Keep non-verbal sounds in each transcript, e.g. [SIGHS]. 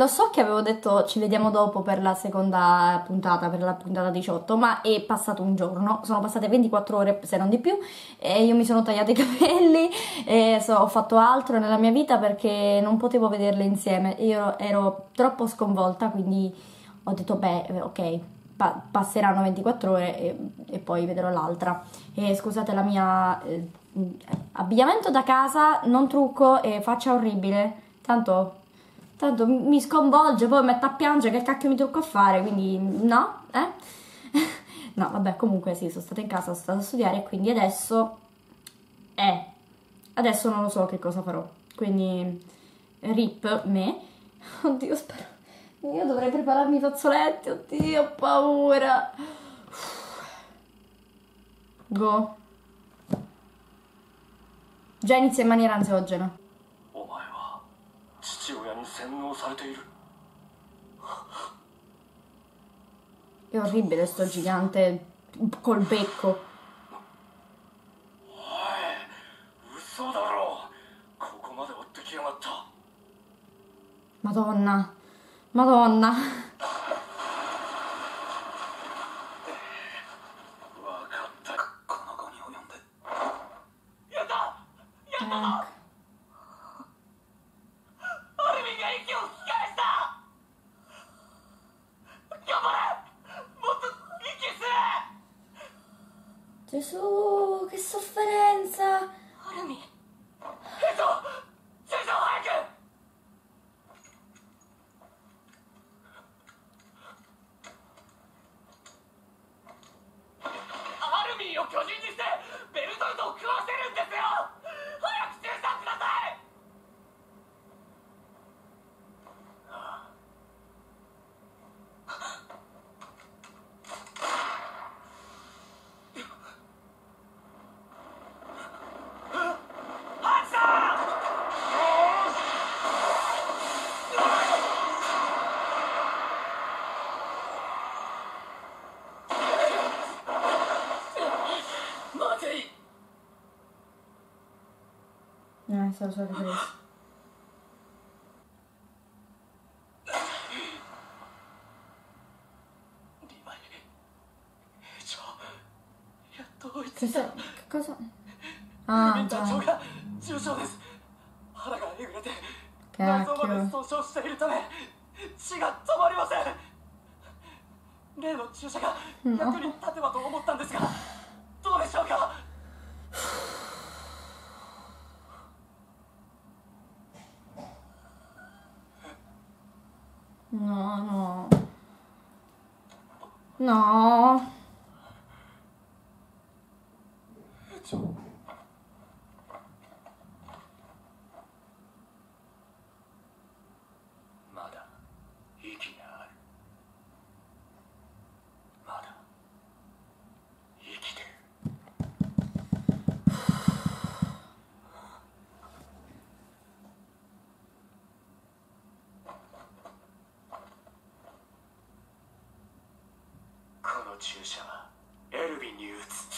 Lo, so che avevo detto ci vediamo dopo per la seconda puntata, per la puntata 18, ma è passato un giorno, sono passate 24 ore se non di più e io mi sono tagliata i [LAUGHS] capelli e so- ho fatto altro nella mia vita perché non potevo vederle insieme. Io ero troppo sconvolta, quindi ho detto beh, eh, ok, pa- passeranno 24 ore e, e poi vedrò l'altra. E scusate la mia eh, abbigliamento da casa, non trucco e faccia orribile. Tanto, tanto mi sconvolge, poi metto a piangere che cacchio mi trucco a fare, quindi no, eh? [LAUGHS] no, vabbè, comunque sì, sono stata in casa, sono stata a studiare quindi adesso eh, adesso non lo so che cosa farò. Quindi rip me. [LAUGHS] Oddio, spero. Io dovrei prepararmi i fazzoletti, oddio, ho paura. Go. [SIGHS] Già inizia in maniera ansiogena. お前は父親に洗脳されている È orribile sto gigante col becco. 嘘だろここまで追ってきやがった Madonna. Madonna. Eh, た sa- che cosa? ル Ah, ビン団長 già. が重傷です腹がえぐれて内臓まで.損傷しているため血が止まりません例の注射が役に立てばと思ったんですが No, no. No. 注射はエルヴィンに打つ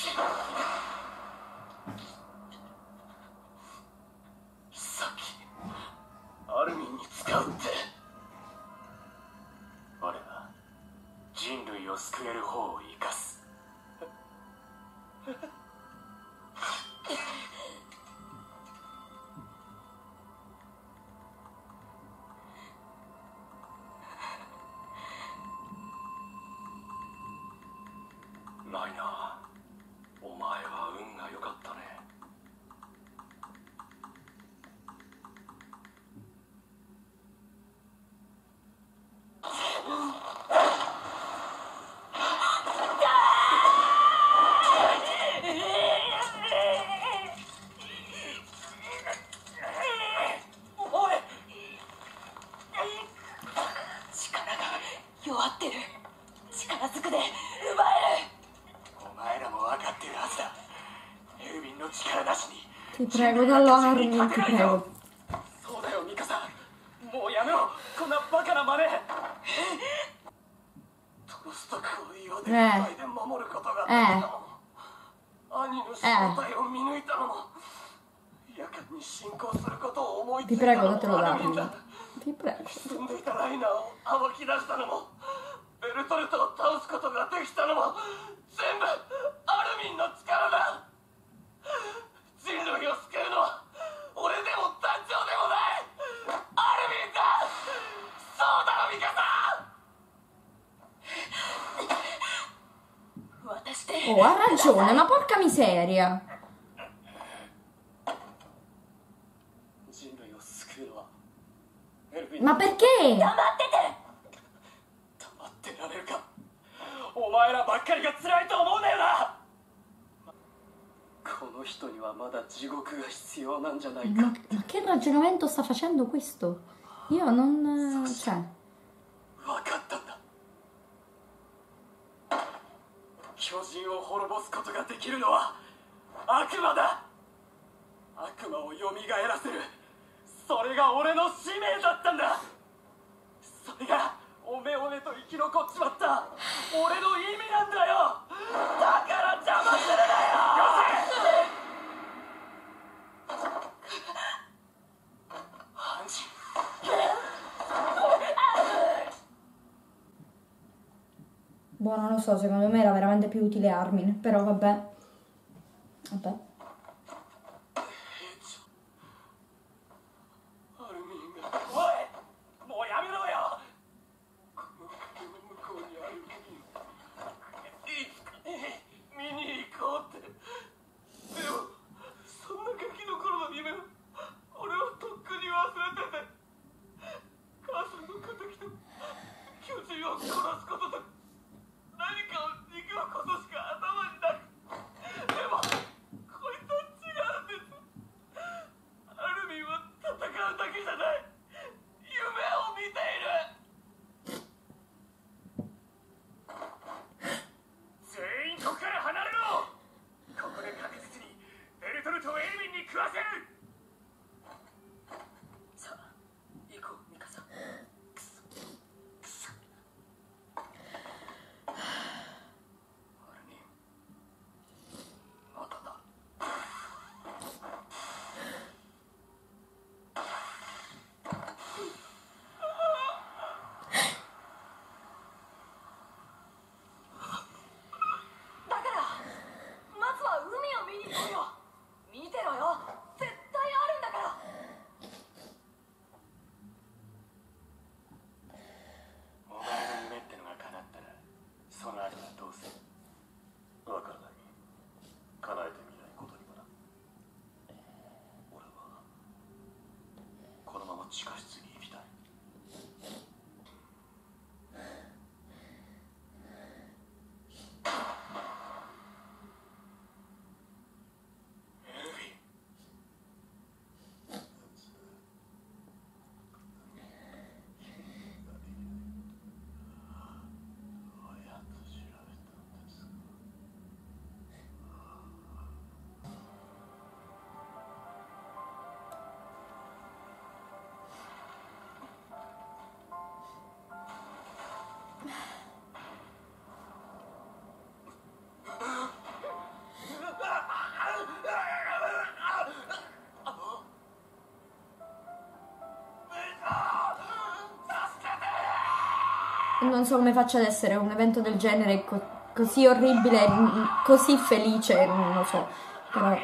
力なしに Ti prego, dallo Armin, ti prego. そうだよミカさん。もうやめろ。こんなバカな真似。トロストクを岩でいっで守ることができたの。も、兄の正体を見抜いたのもや夜間に進行することを思いつ Vi いた prego のも datelo ア da ルミンだ Vi prego 住んでいたライナーを暴き出したのもベルトルトを倒すことができたのも全部アルミンの力だ人類を救うのは俺でも団長でもないアルミンだそうだろミカさん。Oh ha ragione ma porca miseria 人類を救うのは。エルヴィン Ma perché? 黙ってて。黙ってられるか。お前らばっかりが辛いと思うなよな。この人にはまだ地獄が必要なんじゃないか Ma, ma che ragionamento sta facendo questo? Io non... cioè... 分かったんだ巨人を滅ぼすことができるのは悪魔だ悪魔をよみがえらせるそれが俺の使命だったんだそれがおめおめと生き残っちまった俺の意味なんだ so, secondo me era veramente più utile Armin, però vabbè. Vabbè. Non so come faccia ad essere un evento del genere co- così orribile, mm, così felice, non lo so. Però...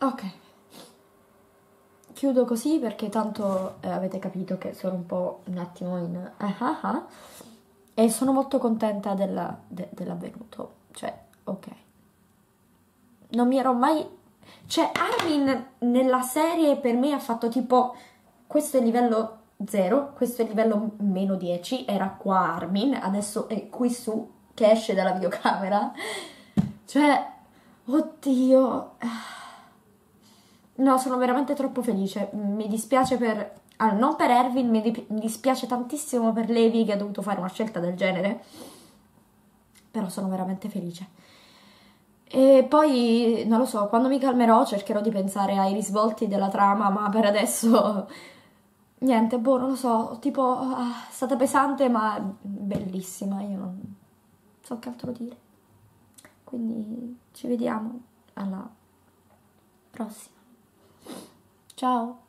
Ok. chiudo così perché tanto eh, avete capito che sono un po' un attimo in ah ah ah e sono molto contenta della- de- dell'avvenuto. Cioè, ok. Non mi ero mai... Cioè, Armin nella serie per me ha fatto tipo... Questo è livello 0, questo è livello meno 10, era qua Armin, adesso è qui su che esce dalla videocamera. Cioè, oddio... No, sono veramente troppo felice. Mi dispiace per... ah, non per Erwin, mi, di- mi dispiace tantissimo per Levi che ha dovuto fare una scelta del genere. Però sono veramente felice. E poi, non lo so, quando mi calmerò cercherò di pensare ai risvolti della trama, ma per adesso... [LAUGHS] Niente, boh, non lo so, tipo, ah, è stata pesante ma bellissima, io non so che altro dire. Quindi ci vediamo alla prossima. Ciao!